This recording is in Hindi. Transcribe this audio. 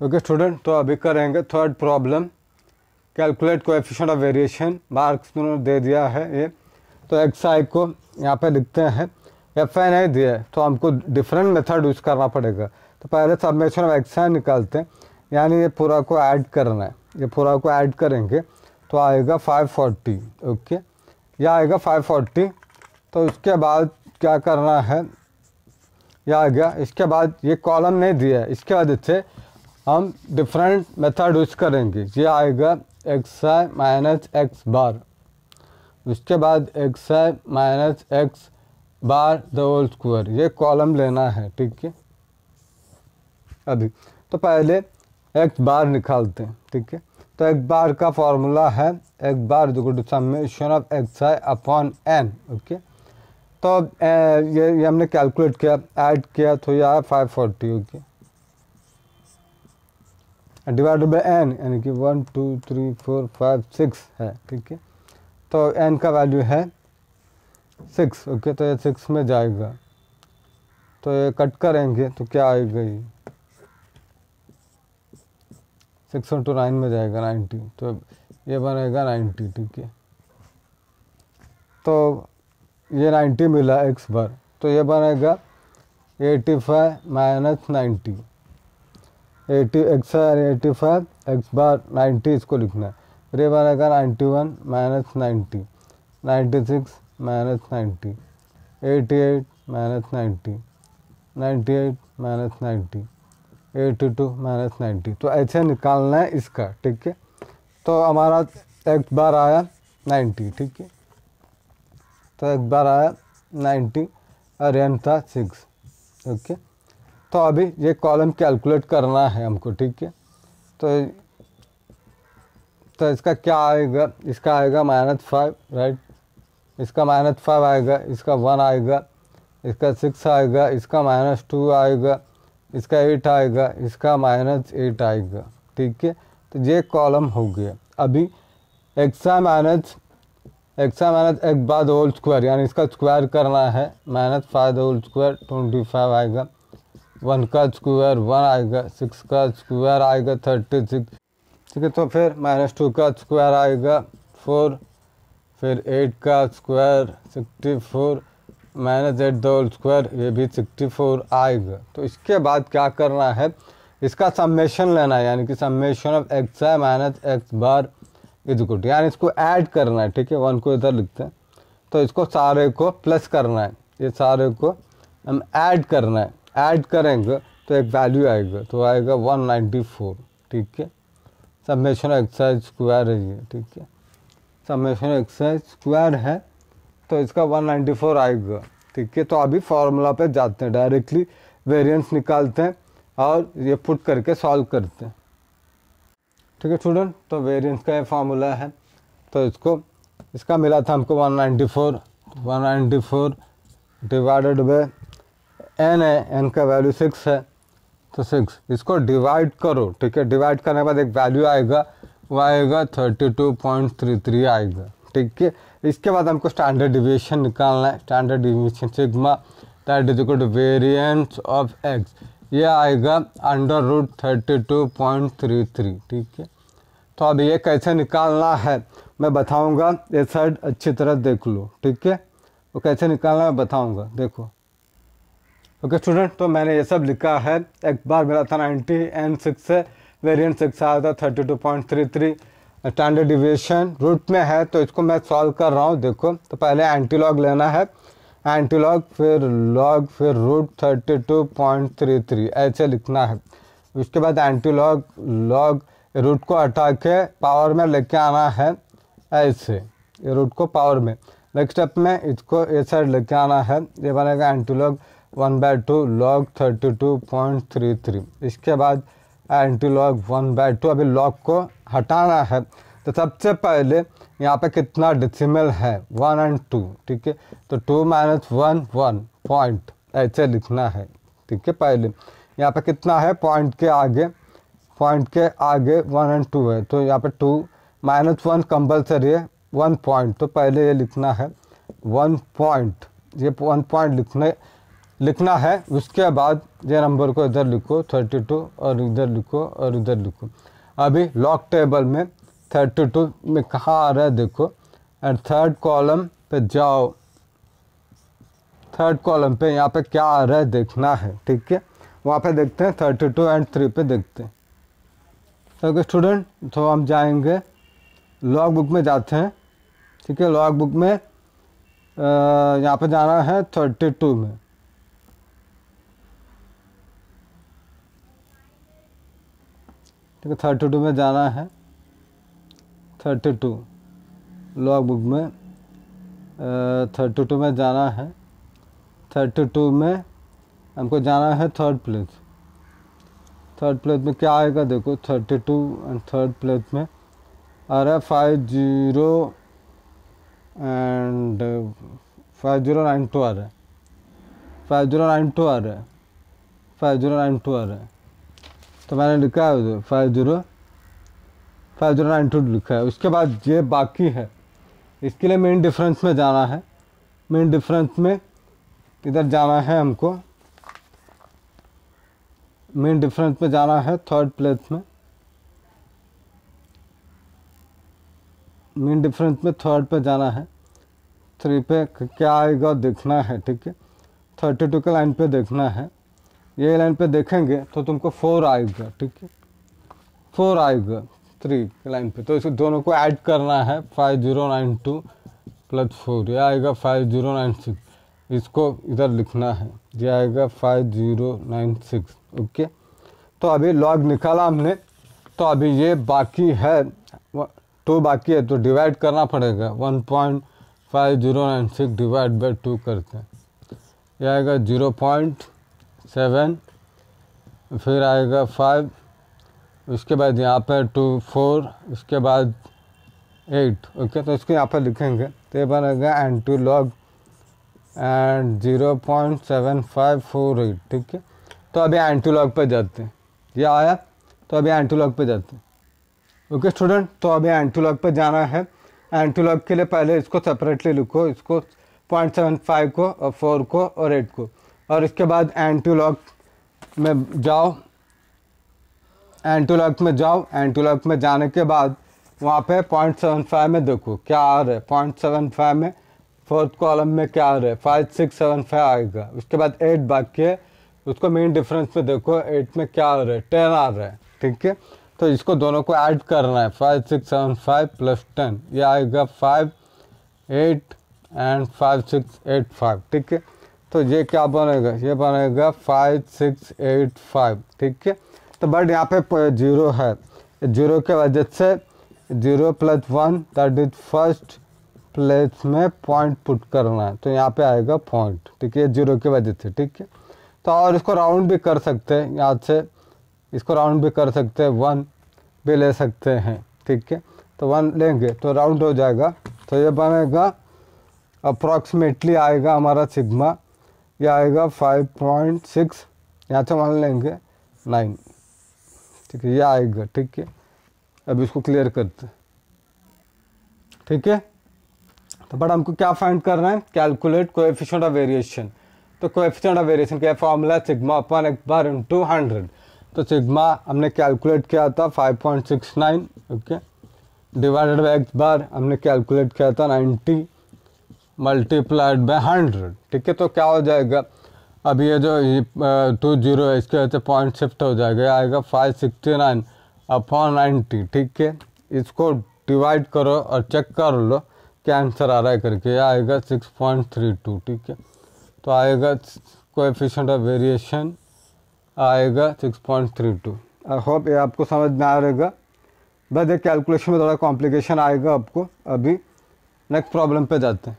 ओके स्टूडेंट तो अभी करेंगे third problem calculate coefficient of variation marks उन्होंने दे दिया है ये। तो एक्स आई को यहाँ पे लिखते हैं। एफ़ आई नहीं दिया है तो हमको डिफरेंट मेथड यूज़ करना पड़ेगा। तो पहले सबमेशन ऑफ़ एक्स आई निकालते हैं। यानी ये पूरा को ऐड करना है। ये पूरा को ऐड करेंगे तो आएगा 540 ओके यह आएगा 540 तो उसके बाद क्या करना है? यह आ गया। इसके बाद ये कॉलम नहीं दिया है। इसके बाद इससे हम डिफरेंट मेथड यूज़ करेंगे। ये आएगा X I minus X bar उसके बाद X I minus X bar the whole square ये कॉलम लेना है, ठीक है? अभी। तो पहले एक्स बार निकालते हैं, ठीक है? तो एक बार का फॉर्मूला है एक बार to summation of X I upon N okay? तो ये ये हमने कैलकुलेट किया ऐड किया तो यह आया five forty okay? Divided by N यानी कि one two three four five six है, ठीक है? तो एन का वैल्यू है सिक्स ओके तो ये सिक्स में जाएगा। तो ये कट करेंगे तो क्या आएगा ये? सिक्स टू नाइन में जाएगा नाइन्टी तो ये बनेगा नाइन्टी ठीक है? तो ये नाइन्टी मिला एक्स बार तो ये बनेगा eighty five minus ninety eighty X R eighty five X bar ninety इसको लिखना है। फिर ये बनेगा ninety one minus ninety ninety six minus ninety eighty eight minus ninety ninety eight minus ninety eighty two minus ninety तो ऐसे निकालना है इसका, ठीक है? तो हमारा एक बार आया नाइन्टी ठीक है? तो एक बार आया नाइन्टी और एन था सिक्स, ओके? तो अभी ये कॉलम कैलकुलेट करना है हमको, ठीक है? तो तो इसका क्या आएगा? इसका आएगा माइनस फाइव राइट इसका माइनस फाइव आएगा, इसका वन आएगा, इसका सिक्स आएगा, इसका माइनस टू आएगा, इसका एट आएगा, इसका माइनस एट आएगा, ठीक है? तो ये कॉलम हो गया। अभी एक्सा माइनस एक्सा माइनस एक बाद होल स्क्वायर यानी इसका स्क्वायर करना है minus five whole square twenty five आएगा। वन का स्क्वायर, वन आएगा, सिक्स का स्क्वायर आएगा, थर्टी सिक्स। ठीक है तो फिर माइनस टू का स्क्वायर आएगा, फोर। फिर एट का square, sixty four. Minus eight the square, ये भी सिक्सटी फोर आएगा। तो इसके बाद क्या करना है? इसका सम्मेशन लेना है, यानी कि summation of X I minus X bar इजकुट यानी इसको ऐड करना है। ठीक है वन को इधर लिखते हैं। तो इसको सारे को प्लस करना है। ये सारे को हम ऐड करना है। ऐड करेंगे तो एक वैल्यू आएगा तो आएगा 194 ठीक है? समेशन एक्साइज स्क्वायर है ये, ठीक है? समेशन एक्साइज स्क्वायर है तो इसका 194 आएगा, ठीक है? तो अभी फार्मूला पे जाते हैं डायरेक्टली वेरिएंस निकालते हैं और ये पुट करके सॉल्व करते हैं। ठीक है स्टूडेंट तो वेरिएंस का ये फार्मूला है तो इसको, इसका मिला था हमको 194 194 डिवाइडेड बाय एन है एन का वैल्यू सिक्स है तो सिक्स इसको डिवाइड करो, ठीक है? डिवाइड करने के बाद एक वैल्यू आएगा, वो आएगा thirty two point three three आएगा, ठीक है? इसके बाद हमको स्टैंडर्ड डिविएशन निकालना है। Standard deviation sigma that is equal to variance of X ये आएगा under root thirty two point three three ठीक है? तो अब ये कैसे निकालना है? मैं बताऊँगा। ये साइड अच्छी तरह देख लो, ठीक है? वो कैसे निकालना है बताऊँगा। देखो ओके स्टूडेंट तो मैंने ये सब लिखा है। एक बार मेरा था नाइन्टी एन सिक्स से वेरिएंट सिक्स आया था thirty two point three three standard deviation root में है तो इसको मैं सॉल्व कर रहा हूँ। देखो तो पहले एंटी लॉग लेना है। एंटी लॉग फिर लॉग फिर root thirty two point three three ऐसे लिखना है। उसके बाद एंटी लॉग लॉग रूट को हटा के पावर में लेके आना है, ऐसे। ये रूट को पावर में। नेक्स्ट स्टेप में इसको ए साइड लेके आना है। ये बनेगा anti log one by two log thirty two point three three इसके बाद anti log one by two, अभी लॉग को हटाना है। तो सबसे पहले यहाँ पे कितना डिसिमल है? वन एंड टू ठीक है? तो two minus one one point ऐसे लिखना है, ठीक है? पहले यहाँ पे कितना है? पॉइंट के आगे पॉइंट के आगे वन एंड टू है। तो यहाँ पे टू माइनस वन कंपल्सरी है वन पॉइंट तो पहले ये लिखना है वन पॉइंट ये वन पॉइंट लिखने लिखना है, उसके बाद ये नंबर को इधर लिखो थर्टी टू और इधर लिखो और इधर लिखो। अभी लॉक टेबल में थर्टी टू में कहाँ आ रहा है देखो। एंड थर्ड कॉलम पे जाओ। थर्ड कॉलम पे यहाँ पे क्या आ रहा है देखना है, ठीक है? वहाँ पे देखते हैं थर्टी टू एंड थ्री पे देखते हैं। ओके स्टूडेंट तो हम जाएँगे लॉग बुक में जाते हैं, ठीक है? लॉग बुक में यहाँ पे जाना है थर्टी टू में। है थर्टी टू में जाना है। थर्टी टू लॉग बुक में थर्टी टू में जाना है। थर्टी टू में हमको जाना है थर्ड प्लेस थर्ड प्लेस में क्या आएगा देखो thirty two and third place में आ रहा है five zero and five zero nine two आ रहा है। फाइव ज़ीरो नाइन टू आ रहा है। फाइव ज़ीरो नाइन टू आ रहा है। तो मैंने लिखा है five zero. Five zero nine two लिखा है। उसके बाद ये बाकी है। इसके लिए मेन डिफरेंस में जाना है। मेन डिफरेंस में इधर जाना है हमको। मेन डिफरेंस में जाना है थर्ड प्लेस में। मेन डिफरेंस में थर्ड पे जाना है। थ्री पे क्या आएगा देखना है, ठीक है। थर्टी टू के लाइन पे देखना है। ये लाइन पे देखेंगे तो तुमको फोर आएगा, ठीक है? फोर आएगा थ्री लाइन पे। तो इसे दोनों को ऐड करना है five zero nine two plus four यह आएगा फाइव ज़ीरो नाइन सिक्स इसको इधर लिखना है। यह आएगा five zero nine six okay? तो अभी लॉग निकाला हमने। तो अभी ये बाकी है। टू बाकी है तो डिवाइड करना पड़ेगा। One point five zero nine six divide by two करते हैं। यह आएगा ज़ीरो पॉइंट सेवन फिर आएगा फाइव उसके बाद यहाँ पर टू फोर उसके बाद एट ओके तो इसको यहाँ पर लिखेंगे। तो ये बनेगा and two log and zero point seven five four eight ठीक है? तो अभी एंटी लॉग पर जाते हैं। ये आया तो अभी एंटी लॉग पर जाते हैं। ओके स्टूडेंट तो अभी एंटी लॉग पर जाना है। एंटी लॉग के लिए पहले इसको सेपरेटली लिखो, इसको पॉइंट सेवन फाइव को, और फोर को, और एट को। और इसके बाद एंटी लॉग में जाओ। एंटी लॉग में जाओ। एंटी लॉग में जाने के बाद वहाँ पे पॉइंट सेवन फाइव में देखो क्या आ रहा है। पॉइंट सेवन फाइव में फोर्थ कॉलम में क्या आ रहा है। फाइव सिक्स सेवन फाइव आएगा। उसके बाद एट बाकी है। उसको मेन डिफरेंस में देखो। एट में क्या आ रहा है। टेन आ रहा है। ठीक है? तो इसको दोनों को ऐड करना है। Five six seven five plus ten ये आएगा five eight and five six eight five ठीक है? तो ये क्या बनेगा? ये बनेगा फाइव सिक्स एट फाइव ठीक है? तो बट यहाँ पे ज़ीरो है। ज़ीरो के वजह से zero plus one that is first place में पॉइंट पुट करना है। तो यहाँ पे आएगा पॉइंट ठीक है? ज़ीरो की वजह से, ठीक है? तो और इसको राउंड भी कर सकते हैं, यहाँ से इसको राउंड भी कर सकते हैं वन भी ले सकते हैं, ठीक है? तो वन लेंगे तो राउंड हो जाएगा। तो ये बनेगा अप्रॉक्सीमेटली आएगा हमारा सिग्मा ये आएगा फाइव पॉइंट सिक्स यहाँ से मान लेंगे नाइन ठीक है, ये आएगा, ठीक है। अब इसको क्लियर करते ठीक है? तो बट हमको क्या फाइंड करना है? कैलकुलेट कोएफिशिएंट ऑफ़ वेरिएशन तो कोएफिशिएंट ऑफ़ वेरिएशन क्या formula sigma upon X bar into two hundred तो सिग्मा हमने कैलकुलेट किया था 5.69 okay divided by X bar हमने कैलकुलेट किया था 90 मल्टीप्लाइड बाय हंड्रेड ठीक है तो क्या हो जाएगा? अब ये जो टू ज़ीरो है, इसके वजह से पॉइंट शिफ्ट हो जाएगा। आएगा five sixty nine upon ninety ठीक है? इसको डिवाइड करो और चेक कर लो क्या आंसर आ रहा है करके। ये आएगा सिक्स पॉइंट थ्री टू ठीक है? तो आएगा कोएफिशिएंट ऑफ़ वेरिएशन आएगा six point three two I hope ये आपको समझ में आ रहेगा। बस ये कैलकुलेशन में थोड़ा कॉम्प्लिकेशन आएगा आपको। अभी नेक्स्ट प्रॉब्लम पे जाते हैं।